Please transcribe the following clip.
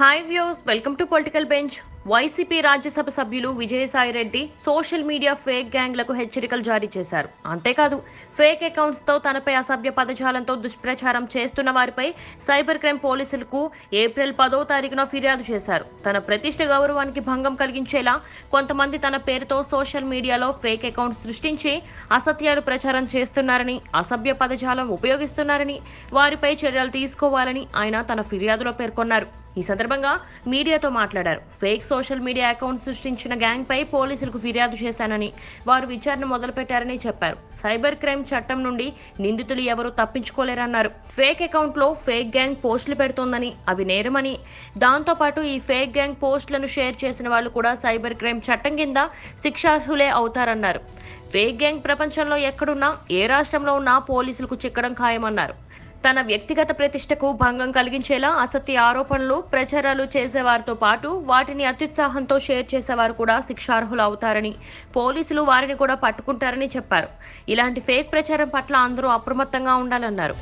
Hi views welcome to political bench YCP Rajya Sabha సభ్యులు Vijayasai Reddy social media fake గ్యాంగ్లకు హెచ్చరికలు జారీ చేశారు. అంతేకాదు ఫేక్ అకౌంట్స్తో తనపై అసభ్య పదజాలంతో దుష్ప్రచారం చేస్తున్న వారిపై సైబర్ క్రైమ్ పోలీసులకు ఏప్రిల్ పదో తారీఖున ఫిర్యాదు చేశారు. తన ప్రతిష్ట గౌరవానికి భంగం కలిగించేలా కొంతమంది తన పేరుతో సోషల్ మీడియాలో ఫేక్ అకౌంట్ సృష్టించి అసత్యాలు ప్రచారం చేస్తున్నారని అసభ్య పదజాలం ఉపయోగిస్తున్నారని వారిపై చర్యలు తీసుకోవాలని ఆయన తన ఫిర్యాదులో పేర్కొన్నారు. ఈ సందర్భంగా మీడియాతో మాట్లాడారు. ఫేక్ సోషల్ మీడియా అకౌంట్ సృష్టించిన గ్యాంగ్ పై పోలీసులకు ఫిర్యాదు చేశానని వారు విచారణ మొదలుపెట్టారని చెప్పారు. సైబర్ క్రైమ్ చట్టం నుండి నిందితులు ఎవరూ తప్పించుకోలేరన్నారు. ఫేక్ అకౌంట్లో ఫేక్ గ్యాంగ్ పోస్టులు పెడుతోందని అవి నేరమని. దాంతోపాటు ఈ ఫేక్ గ్యాంగ్ పోస్టులను షేర్ చేసిన వాళ్ళు కూడా సైబర్ క్రైమ్ చట్టం కింద శిక్షార్హులే అవుతారన్నారు. ఫేక్ గ్యాంగ్ ప్రపంచంలో ఎక్కడున్నా ఏ రాష్ట్రంలో ఉన్నా పోలీసులకు చిక్కడం ఖాయమన్నారు. తన వ్యక్తిగత ప్రతిష్టకు భంగం కలిగించేలా అసత్య ఆరోపణలు ప్రచారాలు చేసేవారితో పాటు వాటిని అత్యుత్సాహంతో షేర్ చేసేవారు కూడా శిక్షార్హులు అవుతారని పోలీసులు వారిని కూడా పట్టుకుంటారని చెప్పారు. ఇలాంటి ఫేక్ ప్రచారం పట్ల అందరూ అప్రమత్తంగా ఉండాలన్నారు.